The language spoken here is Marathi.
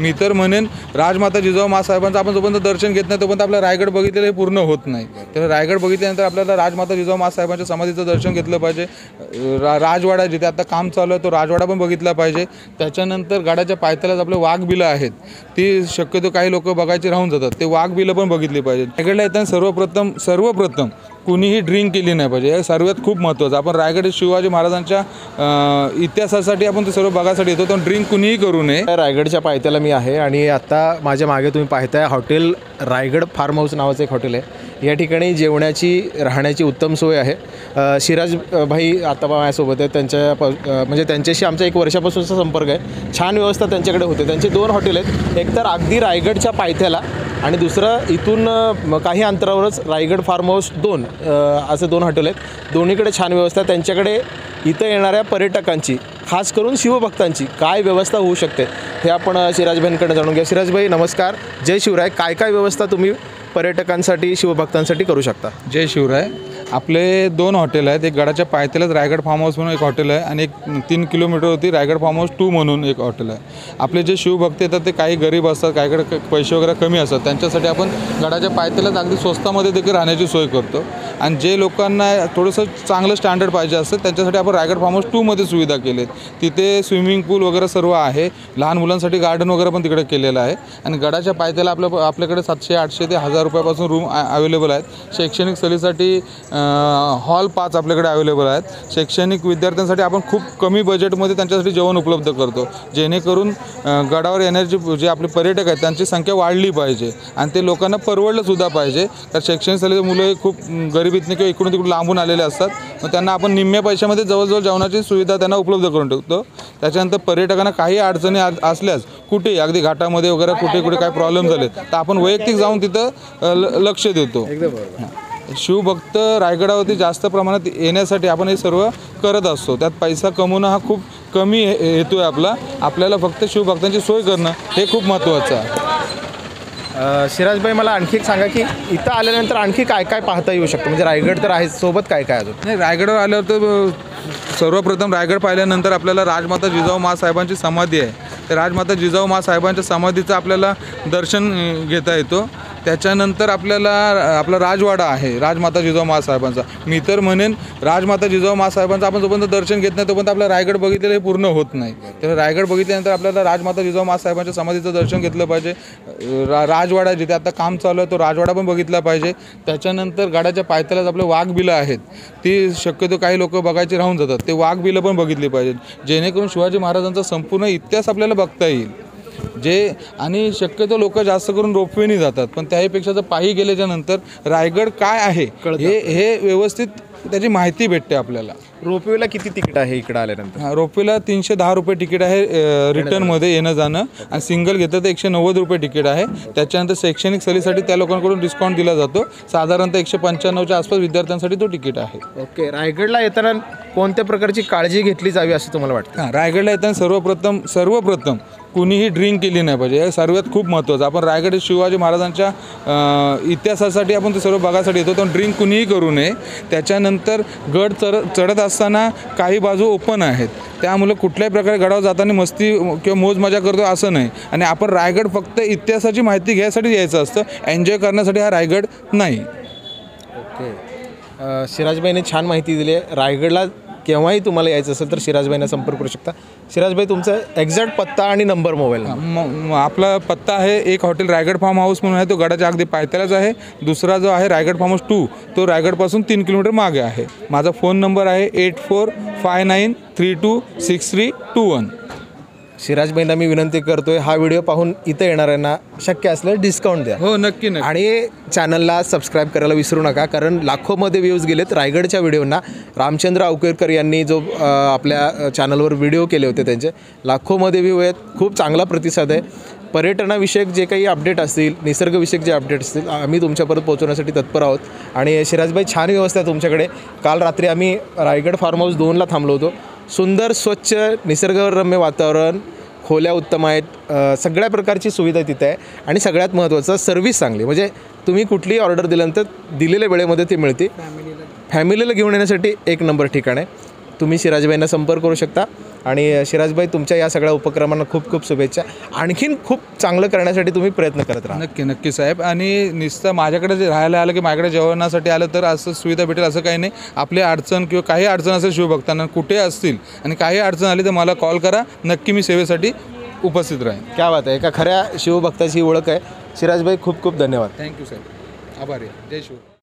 मी तर म्हणेन राजमाता जिजाऊ मासाहेबांचं आपण जोपर्यंत दर्शन घेत नाही तोपर्यंत आपलं रायगड बघितलेलं हे पूर्ण होत नाही. तर रायगड बघितल्यानंतर आपल्याला राजमाता जिजाऊ मासाहेबांच्या समाधीचं दर्शन घेतलं पाहिजे. रा राजवाडा जिथे आता काम चालू आहे तो राजवाडा पण बघितला पाहिजे. त्याच्यानंतर गाड्याच्या पायथ्यालाच आपले वाघबिलं आहेत. ती शक्यतो काही लोक बघायची राहून जातात. ते वाघबिलं पण बघितली पाहिजे रायगडला येताना सर्वप्रथम सर्वप्रथम कुणीही ड्रिंक केली नाही पाहिजे. हे सर्वात खूप महत्त्वाचं. आपण रायगड शिवाजी महाराजांच्या इतिहासासाठी आपण ते सर्व बघायसाठी येतो तर ड्रिंक कुणीही करू नये. रायगडच्या पायथ्याला मी आहे आणि आत्ता माझ्या मागे तुम्ही पाहताय हॉटेल रायगड फार्म हाऊस नावाचं एक हॉटेल आहे. या ठिकाणी जेवणाची राहण्याची उत्तम सोय आहे. शिराज भाई आता माझ्यासोबत आहे त्यांच्या प म्हणजे त्यांच्याशी आमचा एक वर्षापासूनचा संपर्क आहे. छान व्यवस्था त्यांच्याकडे होते. त्यांचे दोन हॉटेल आहेत. एक तर अगदी रायगडच्या पायथ्याला आणि दुसरं इथून काही अंतरावरच रायगड फार्म हाऊस दोन असे दोन हॉटेल आहेत. दोन्हीकडे छान व्यवस्था त्यांच्याकडे इथं येणाऱ्या पर्यटकांची खास करून शिवभक्तांची काय व्यवस्था होऊ शकते हे आपण अ, सिराजभाईंकडे जाणून घ्या सिराजभाई नमस्कार. जय शिवराय. काय काय व्यवस्था तुम्ही पर्यटकांसाठी शिवभक्तांसाठी करू शकता? जय शिवराय. आपले दोन हॉटेल आहेत. एक गडाच्या पायथ्यालाच रायगड फार्म हाऊस म्हणून एक हॉटेल आहे आणि एक तीन किलोमीटर होती रायगड फार्म हाऊस टू म्हणून एक हॉटेल आहे. आपले जे शिवभक्त येतात ते काही गरीब असतात काहीकडे पैसे वगैरे कमी असतात. त्यांच्यासाठी आपण गडाच्या पायथ्यालाच अगदी स्वस्तामध्ये देखील राहण्याची सोय करतो. आणि जे लोकांना थोडंसं चांगलं स्टँडर्ड पाहिजे असतं त्यांच्यासाठी आपण रायगड फार्म हाऊस टूमध्ये सुविधा केली तिथे स्विमिंग पूल वगैरे सर्व आहे. लहान मुलांसाठी गार्डन वगैरे पण तिकडे केलेलं आहे. आणि गडाच्या पायथ्याला आपल्या आपल्याकडे सातशे आठशे ते हजार रुपयापासून रूम अवेलेबल आहेत. शैक्षणिक सहलीसाठी हॉल पाच आपल्याकडे अवेलेबल आहेत. शैक्षणिक विद्यार्थ्यांसाठी आपण खूप कमी बजेटमध्ये त्यांच्यासाठी जेवण उपलब्ध करतो. जेणेकरून गडावर येण्याचे जे आपले पर्यटक आहेत त्यांची संख्या वाढली पाहिजे. आणि ते लोकांना परवडलंसुद्धा पाहिजे. तर शैक्षणिक सहलीचे मुलं हे खूप गरिबीतनं किंवा इकडून तिकडून लांबून आलेले असतात. मग त्यांना आपण निम्म्या पैशामध्ये जवळजवळ जेवणाची सुविधा त्यांना उपलब्ध करून ठेवतो. त्याच्यानंतर पर्यटकांना काही अडचणी आ- असल्यास कुठेही अगदी घाटामध्ये वगैरे कुठे कुठे काय प्रॉब्लेम झाले तर आपण वैयक्तिक जाऊन तिथं ल- लक्ष देतो. शिवभक्त रायगडावरती जास्त प्रमाणात येण्यासाठी आपण हे सर्व करत असतो. त्यात पैसा कमवणं हा खूप कमी हे- हेतू आहे आपला. आपल्याला फक्त शिवभक्तांची सोय करणं हे खूप महत्त्वाचं आहे. सिराजभाई मला आणखी एक सांगा की इथं आल्यानंतर आणखी काय काय पाहता येऊ शकतं? म्हणजे रायगड तर आहे सोबत काय काय अजून? नाही रायगडवर आल्यावर तर सर्वप्रथम रायगड पाहिल्यानंतर आपल्याला राजमाता जिजाऊ मासाहेबांची समाधी आहे. तर राजमाता जिजाऊ मासाहेबांच्या समाधीचं आपल्याला दर्शन घेता येतो. त्याच्यानंतर आपल्याला आपला राजवाडा आहे राजमाता जिजाऊ मासाहेबांचा. मी तर म्हणेन राजमाता जिजाऊ मासाहेबांचं आपण जोपर्यंत दर्शन घेत नाही तोपर्यंत आपलं रायगड बघितलेलं हे पूर्ण होत नाही. तर रायगड बघितल्यानंतर आपल्याला राजमाता जिजाऊ मासाहेबांच्या समाधीचं दर्शन घेतलं पाहिजे. रा राजवाडा जिथे आता काम चालू आहे तो राजवाडा पण बघितला पाहिजे. त्याच्यानंतर गाड्याच्या पायथ्यालाच आपले वाघबिलं आहेत. ती शक्यतो काही लोक बघायची राहून जातात. ते वाघबिलं पण बघितली पाहिजेत. जेणेकरून शिवाजी महाराजांचा संपूर्ण इतिहास आपल्याला बघता येईल. जे आणि शक्यतो लोक जास्त करून रोपवेनी जातात. पण त्याहीपेक्षा जर पायी गेल्याच्यानंतर रायगड काय आहे हे हे व्यवस्थित त्याची माहिती भेटते आपल्याला. रोपवेला किती तिकीट आहे इकडं आल्यानंतर? हा, रोपवेला तीनशे दहा रुपये तिकीट आहे रिटर्नमध्ये येणं जाणं. आणि सिंगल घेतलं तर एकशे नव्वद रुपये तिकीट आहे. त्याच्यानंतर शैक्षणिक सहलीसाठी त्या लोकांकडून डिस्काउंट दिला जातो. साधारणतः एकशे पंच्याण्णवच्या आसपास विद्यार्थ्यांसाठी तो तिकीट आहे. ओके रायगडला येताना कोणत्या प्रकारची काळजी घेतली जावी असं तुम्हाला वाटतं? हां रायगडला येताना सर्वप्रथम सर्वप्रथम कुणीही ड्रिंक केली नाही पाहिजे. हे सर्वात खूप महत्त्वाचं. आपण रायगड शिवाजी महाराजांच्या इतिहासासाठी आपण ते सर्व बघायसाठी येतो तर ड्रिंक कुणीही करू नये. त्याच्यानंतर गड चढ चढत असताना काही बाजू ओपन आहेत. त्यामुळे कुठल्याही प्रकारे गडावर जाताना मस्ती किंवा मोज मजा करतो असं नाही. आणि आपण रायगड फक्त इतिहासाची माहिती घ्यायसाठी यायचं असतं. एन्जॉय करण्यासाठी हा रायगड नाही. ओके. सिराजबाईने छान माहिती दिली आहे. रायगडला केव्हाही तुम्हाला यायचं असेल तर सिराजबाईंना संपर्क करू शकता. शिराजबाई तुमचा एक्झॅक्ट पत्ता आणि नंबर मोबाईल म- आपला पत्ता आहे एक हॉटेल रायगड फार्म हाऊस म्हणून आहे तो गडाच्या अगदी पायथ्यालाच आहे. दुसरा जो आहे रायगड फार्म हाऊस टू तो रायगडपासून तीन किलोमीटर मागे आहे. माझा फोन नंबर आहे eight four five nine three two six three two one सिराजबाईंना मी विनंती करतोय हा व्हिडिओ पाहून इथं येणाऱ्यांना शक्य असल्यास डिस्काउंट द्या. हो नक्की नक्की. आणि चॅनलला सबस्क्राईब करायला विसरू नका कारण लाखोमध्ये व्ह्यूज गेलेत रायगडच्या व्हिडिओंना. रामचंद्र अवकेरकर यांनी जो आपल्या चॅनलवर व्हिडिओ केले होते त्यांचे लाखोमध्ये व्ह्यू आहेत खूप चांगला प्रतिसाद आहे. पर्यटनाविषयक जे काही अपडेट असतील निसर्गविषयक जे अपडेट असतील आम्ही तुमच्यापर्यंत पोहोचवण्यासाठी तत्पर आहोत. आणि शिराजबाई छान व्यवस्था आहे तुमच्याकडे. काल रात्री आम्ही रायगड फार्म हाऊस दोनला थांबलो होतो. सुंदर स्वच्छ निसर्गरम्य वातावरण खोल्या उत्तम आहेत. सगळ्या प्रकारची सुविधा तिथे आहे. आणि सगळ्यात महत्त्वाचं सर्व्हिस चांगली. म्हणजे तुम्ही कुठलीही ऑर्डर दिल्यानंतर दिलेल्या वेळेमध्ये ती मिळते. फॅमिलीला घेऊन येण्यासाठी एक नंबर ठिकाण आहे. तुम्ही सिराजबाईंना संपर्क करू शकता. आणि अ, शिराजभाई तुमच्या या सगळ्या उपक्रमांना खूप खूप शुभेच्छा. आणखीन खूप चांगलं करण्यासाठी तुम्ही प्रयत्न करत राहा. नक्की नक्की साहेब. आणि नुसतं माझ्याकडे जे राहायला आलं की माझ्याकडे जेवणासाठी आलं तर असं सुविधा भेटेल असं काही नाही. आपली अडचण किंवा काही अडचण असेल शिवभक्तांना कुठे असतील आणि काही अडचण आली तर मला कॉल करा. नक्की मी सेवेसाठी उपस्थित राहीन. क्या बात आहे. एका खऱ्या शिवभक्ताची ओळख आहे. शिराजभाई खूप खूप धन्यवाद. थँक्यू साहेब. आभारी. जय शिव